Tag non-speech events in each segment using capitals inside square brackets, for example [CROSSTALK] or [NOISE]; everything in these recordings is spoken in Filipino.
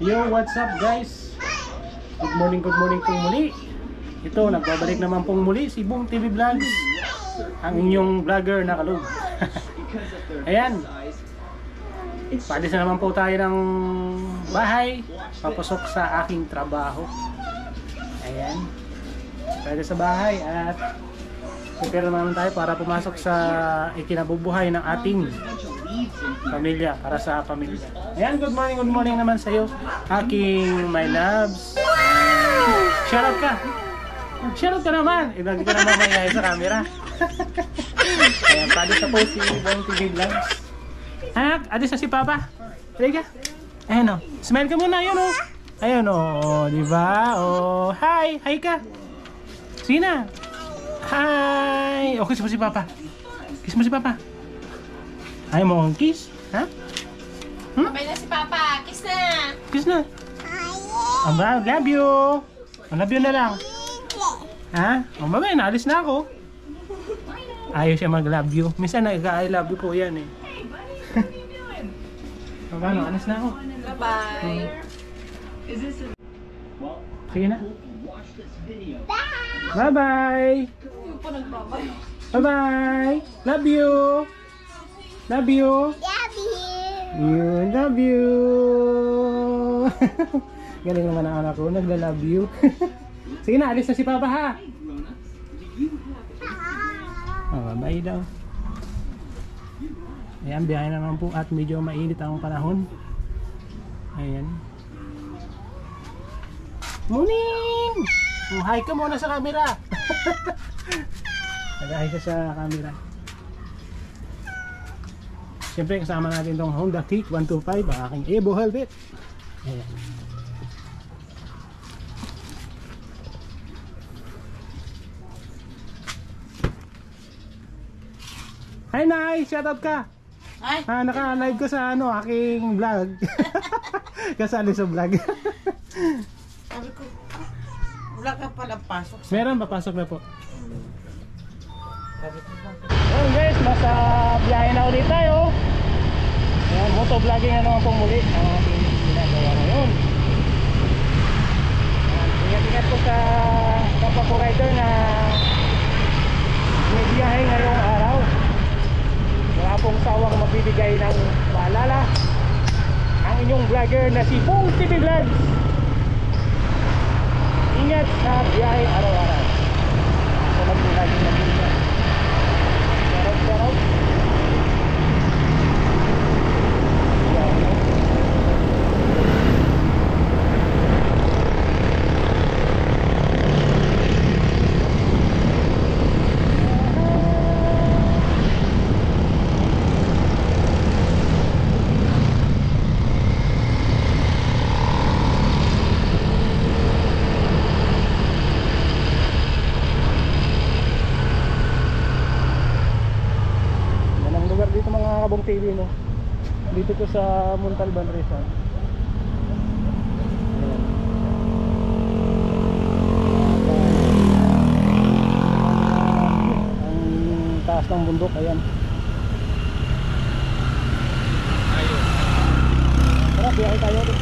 Yo, what's up guys? Good morning, good morning pong muli. Ito, nagbabalik naman pong muli si Boom TV Vlogs. Ang inyong vlogger na kalug. [LAUGHS] Ayan. Paalis na naman po tayo ng bahay. Papasok sa aking trabaho. Ayan. Pwede sa bahay at prepare naman tayo para pumasok sa ikinabubuhay ng ating pamilya, para sa pamilya. Ayan, good morning, good morning naman sa iyo, aking my loves. Shout out ka! Shout out ka naman! Ibagi ka naman may sa camera. Ayan, pwede sa po si Bong TV Vlogs. Anak, adis na si Papa. Halika. Ayan o. Smile ka muna, ayun o. Ayun o, oh, di ba? Oh, hi! Hi ka! Sina? Hi! O, kiss mo si Papa. Kiss mo si Papa. Ayaw mo akong kiss? Ha? Babay na si Papa. Kiss na. Kiss na. Aba, love you. O, love you na lang. Ha? O, babay, naalis na ako. Ayaw siya mag-love you. Minsan nag-I love you po yan eh. [LAUGHS] o, paano? Alis na ako. Bye-bye. Sige na. Bye-bye. Yung po nagbabay. Love you. Love you. You love you. [LAUGHS] Galing naman ang anak ko. Nagla-love you. [LAUGHS] Sige na, alis na si Papa ha. Oh, bye daw. Ayan, biyahe naman po at medyo mainit ang panahon. Ayan. Morning! Oh, hi ka muna sa camera. [LAUGHS] Nag-hi ka sa camera. Siyempre kasama natin tong Honda Click 125 ang aking Evo helmet. Ayan. Hi Nay! Shoutout ka! Ay, Ah, naka-live ko sa ano, aking vlog. [LAUGHS] Kasali sa vlog. Sabi ko, wala ka pala pasok. Meron, papasok na po. Well guys, nasa biyahe na ulit tayo. Ayan, motovlogging na naman po muli ang ating ginagawa ngayon. Ingat-ingat po sa kapwa rider na may biyahe ngayong araw. Wala pong sawang magbibigay ng paalala. Ang inyong vlogger na si Pong TV Vlogs. Ingat sa biyahe araw-araw. So mag-vlogging world. Dito kabong TV no. Dito to sa Montalban Rizal. Ang taas ng bundok ayan. Tara, biyahe tayo ulit.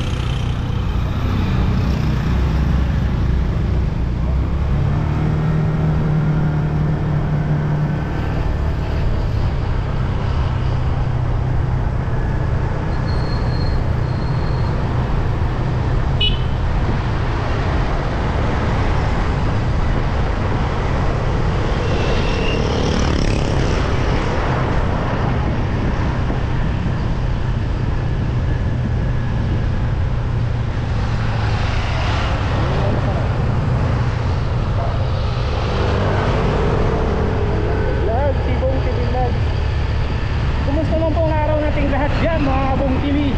Vlog, si Bong TV Vlog. Kumusta naman po ang araw dyan mga Bong TV?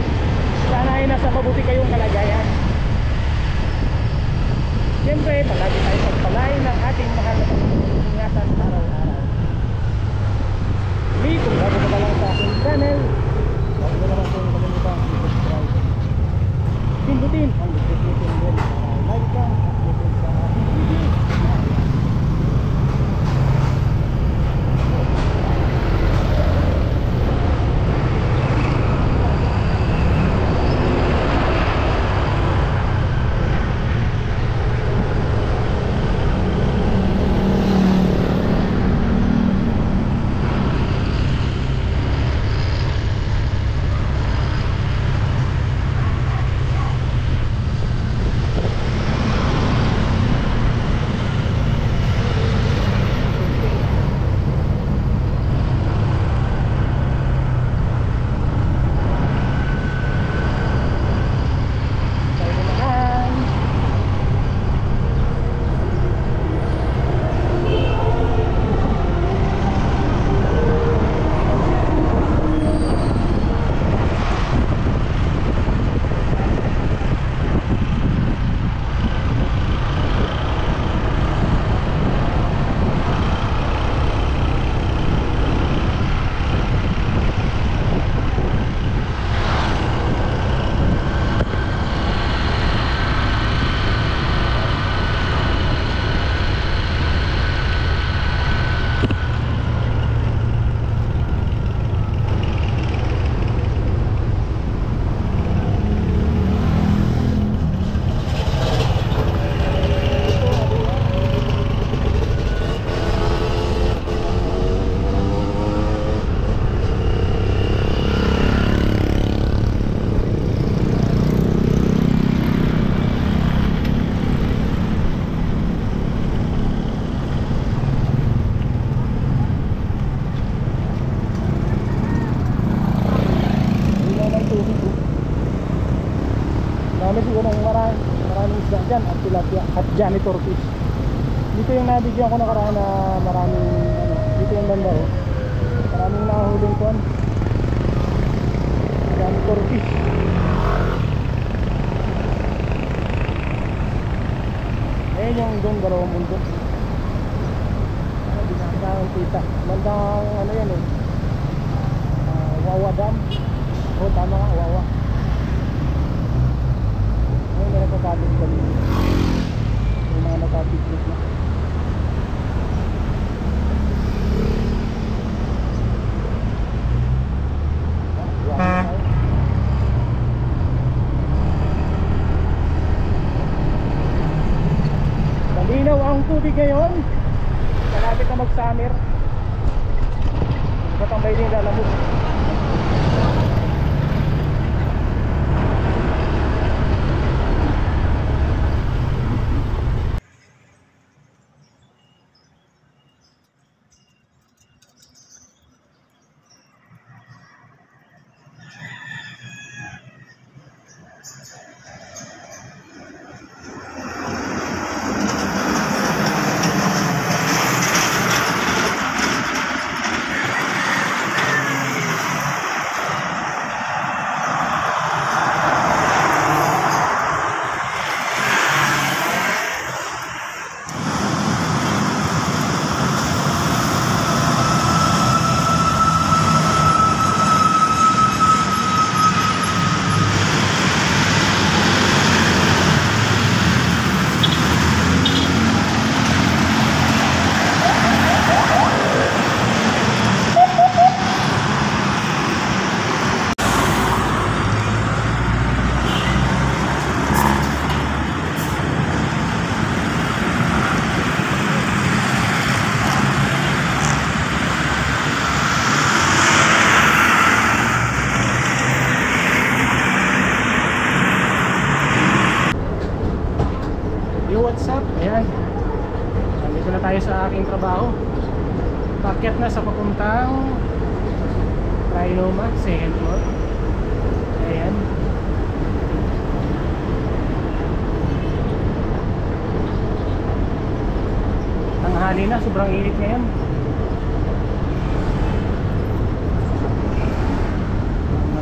Sana ay nasa mabuti kayong kalagayan. Siyempre, palagi tayo pagpalay ng ating mahal na ingatan araw-araw. Muli, kung bago ka lang sa aking channel, huwag mo naman kung kalimutan i-subscribe. Pindutin ang notification bell para like ka janitor fish. Dito yung nabigyan ko nakaraan na maraming ano, dito yung banda oh. Maraming nakahuling kuan. Janitor fish. Ayun yung doon dalawang mundo. Ano, binakang kita. Bandang ano yan eh. Ah, Wawa Dam. Oh, tama nga, Wawa. Ayun, may nagkakabit kami. May mga nagkapiknik na. Wawa tayo. Malinaw ang tubig ngayon. Malapit na mag-summer. Patambay din lalamog. Yo, what's up? Ayan. Nandito na tayo sa aking trabaho. Paket na sa papuntang Trinoma, second floor. Ayan. Tanghali na, sobrang init ngayon.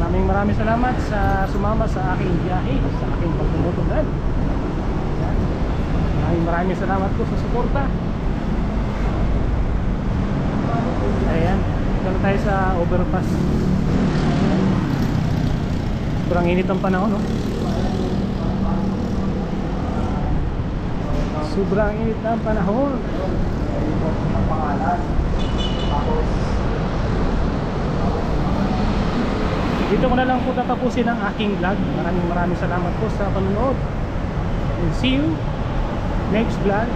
Maraming maraming salamat sa sumama sa aking biyahe, sa aking pagmumutulad. Maraming maraming salamat po sa suporta. Ayan, dito tayo sa overpass. Sobrang init ang panahon, no? Sobrang init ang panahon. Dito ko na lang po tatapusin ang aking vlog. Maraming maraming salamat po sa panonood. And see you next vlog.